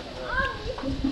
あっ!